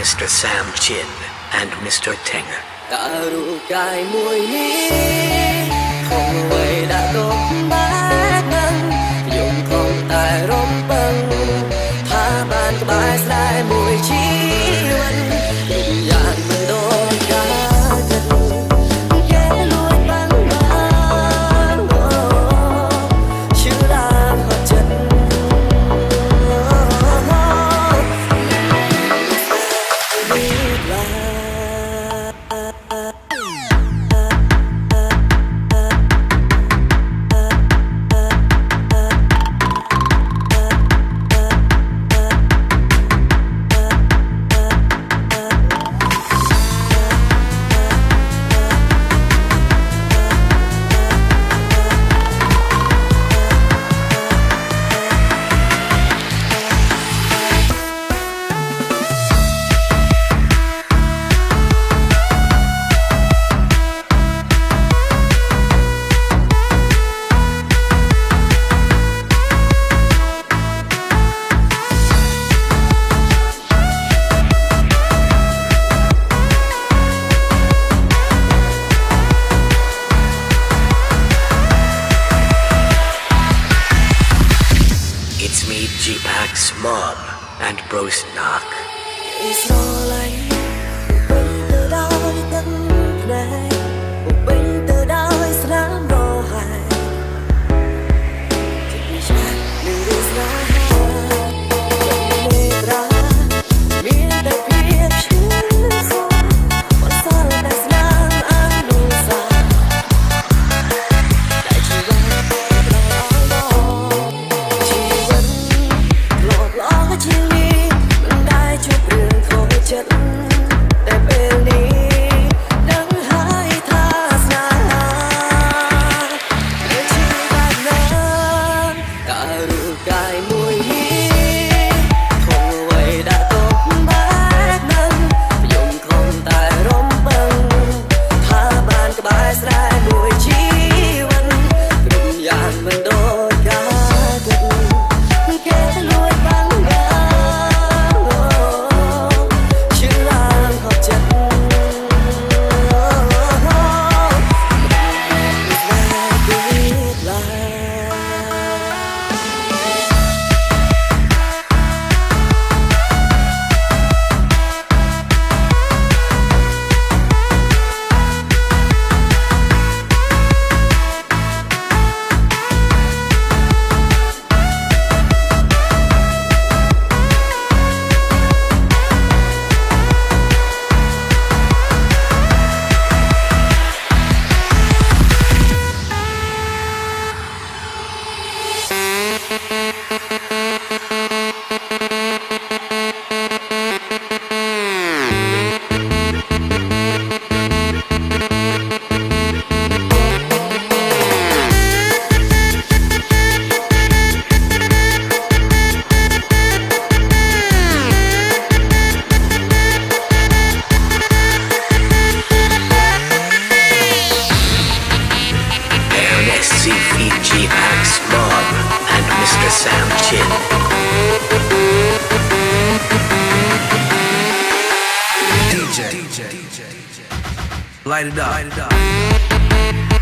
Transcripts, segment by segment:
Mr. Sam Chin and Mr. Teng. Light it up. Light it up.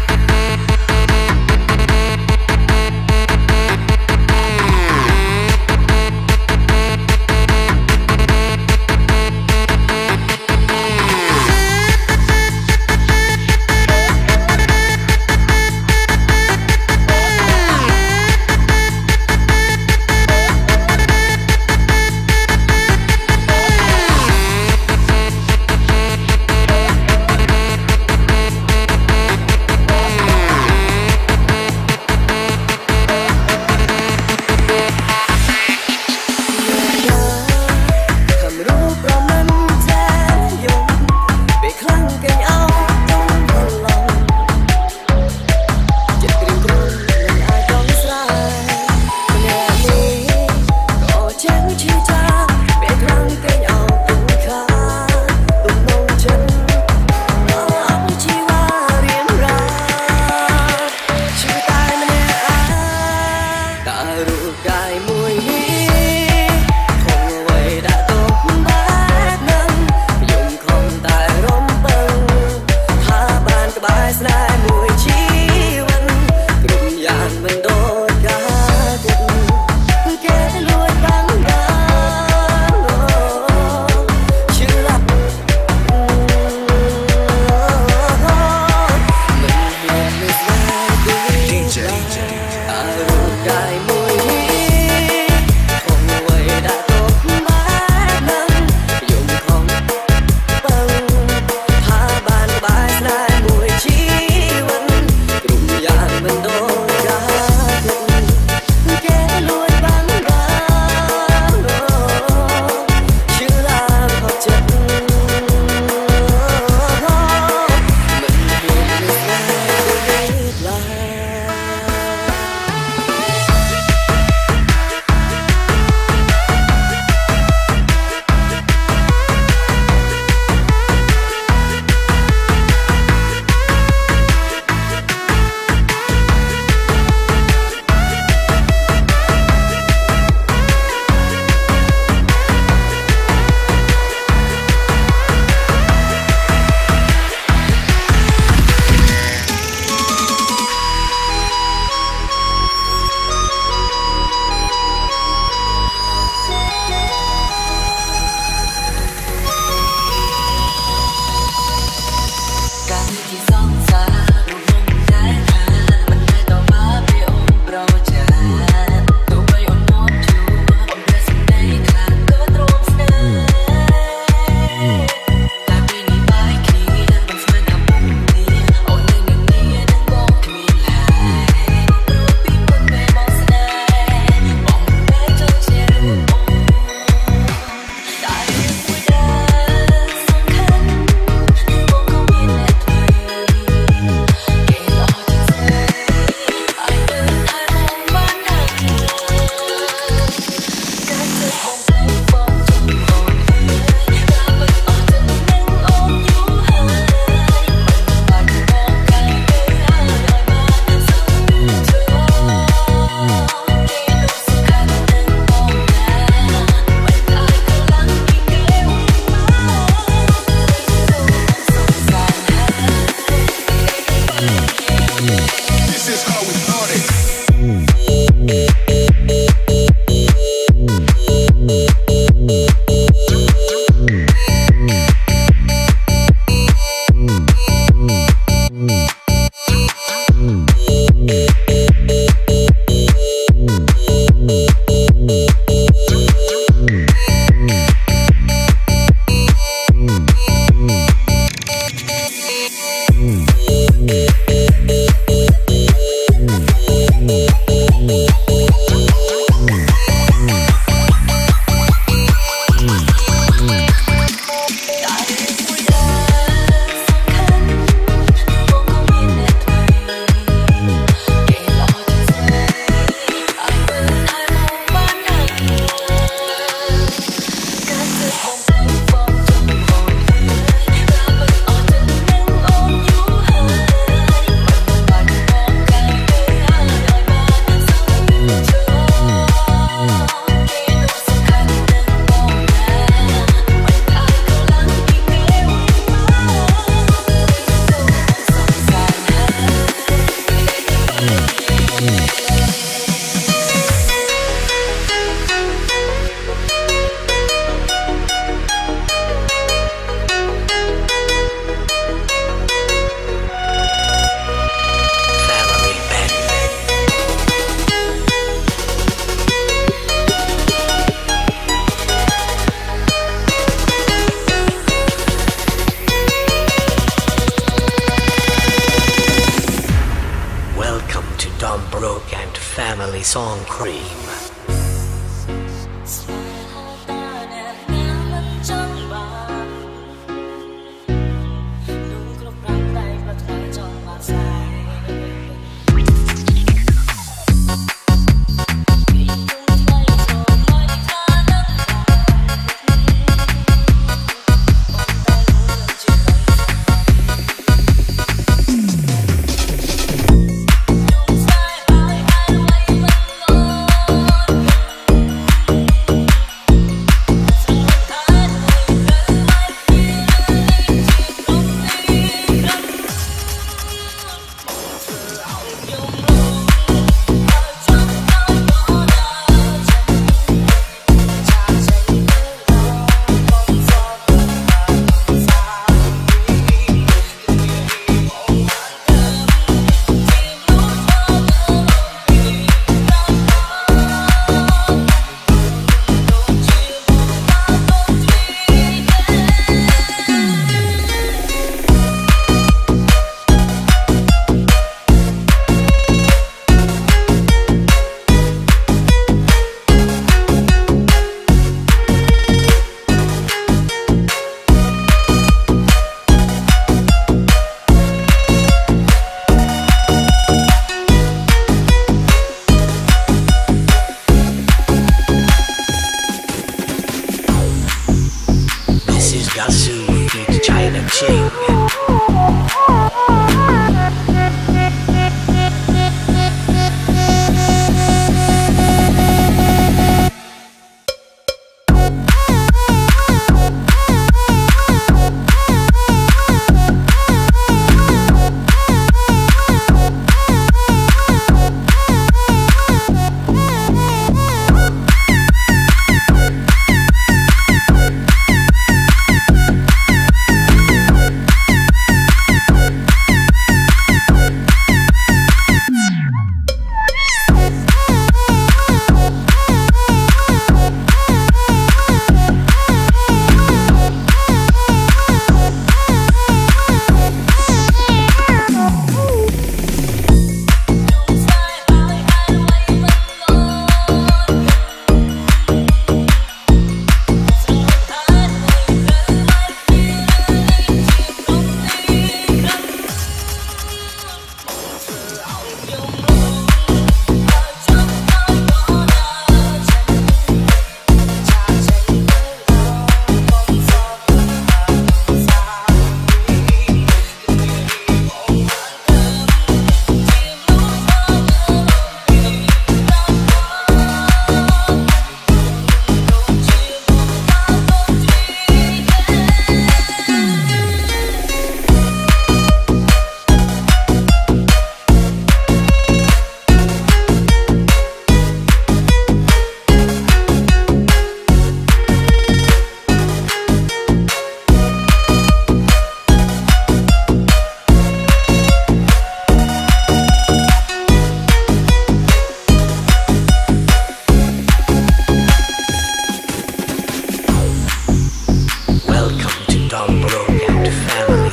Song.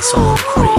So free.